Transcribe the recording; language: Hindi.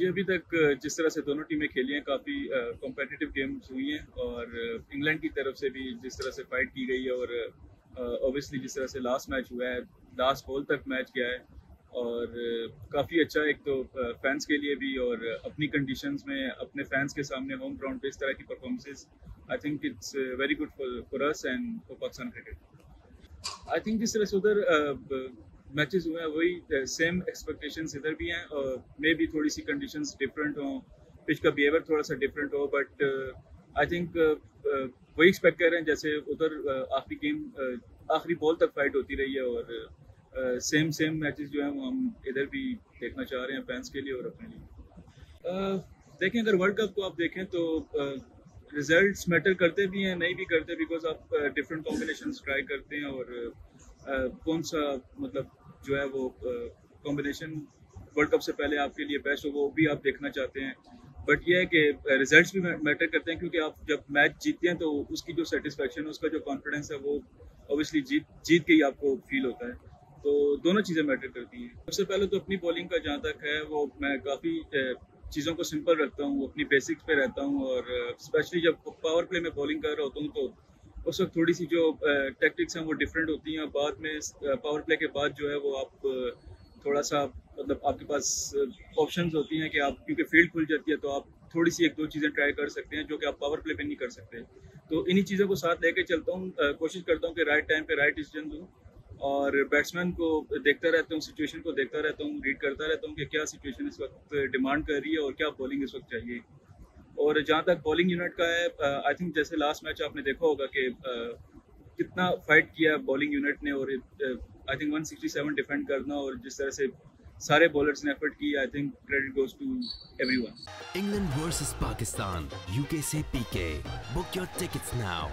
जी अभी तक जिस तरह से दोनों टीमें खेली हैं, काफ़ी कॉम्पिटिटिव गेम्स हुई हैं और इंग्लैंड की तरफ़ से भी जिस तरह से फाइट की गई है और ओबियसली जिस तरह से लास्ट मैच हुआ है लास्ट बॉल तक मैच गया है और काफ़ी अच्छा एक तो फैंस के लिए भी और अपनी कंडीशंस में, अपने फैंस के सामने होम ग्राउंड पे इस तरह की performances I think it's very good for for us and for Pakistan cricket I think जिस तरह से उधर मैचेस हुए हैं, वही सेम एक्सपेक्टेशंस इधर भी हैं, और मे भी थोड़ी सी कंडीशंस डिफरेंट हों पिच का बिहेवियर थोड़ा सा डिफरेंट हो बट आई थिंक वही एक्सपेक्ट कर रहे हैं, जैसे उधर आखिरी गेम आखिरी बॉल तक फाइट होती रही है, और सेम सेम मैचेस जो हैं, वो हम इधर भी देखना चाह रहे हैं फैंस के लिए और अपने लिए। देखें, अगर वर्ल्ड कप को आप देखें तो रिजल्ट्स मैटर करते भी हैं, नहीं भी करते बिकॉज़ आप डिफरेंट कॉम्बिनेशन ट्राई करते हैं, और कौन सा मतलब जो है वो कॉम्बिनेशन वर्ल्ड कप से पहले आपके लिए बेस्ट हो, वो भी आप देखना चाहते हैं। बट ये है कि रिजल्ट्स भी मैटर करते हैं क्योंकि आप जब मैच जीतते हैं तो उसकी जो सेटिस्फेक्शन है, उसका जो कॉन्फिडेंस है, वो ऑब्वियसली जीत जीत के ही आपको फील होता है। तो दोनों चीज़ें मैटर करती हैं। सबसे पहले तो अपनी बॉलिंग का जहाँ तक है, वो मैं काफ़ी चीज़ों को सिंपल रखता हूँ, अपनी बेसिक्स पे रहता हूँ और स्पेशली जब पावर प्ले में बॉलिंग कर रहा होता हूँ तो उस वक्त थोड़ी सी जो टेक्टिक्स हैं वो डिफरेंट होती हैं बाद में पावर प्ले के बाद जो है वो आप थोड़ा सा मतलब आपके पास ऑप्शंस होती हैं कि आप, क्योंकि फ़ील्ड खुल जाती है तो आप थोड़ी सी एक दो चीज़ें ट्राई कर सकते हैं जो कि आप पावर प्ले पे नहीं कर सकते। तो इन्हीं चीज़ों को साथ लेके चलता हूँ कोशिश करता हूँ कि राइट टाइम पे राइट डिसीज़न दूँ और बैट्समैन को देखता रहता हूँ सिचुएशन को देखता रहता हूँ रीड करता रहता हूँ कि क्या सिचुएशन इस वक्त डिमांड कर रही है और क्या बॉलिंग इस वक्त चाहिए। और जहाँ तक बॉलिंग यूनिट का है आई थिंक जैसे लास्ट मैच आपने देखा होगा कि कितना फाइट किया बॉलिंग यूनिट ने और आई थिंक 167 डिफेंड करना और जिस तरह से सारे बॉलर्स ने एफर्ट की I think credit goes to everyone England versus Pakistan UK से PK book your tickets now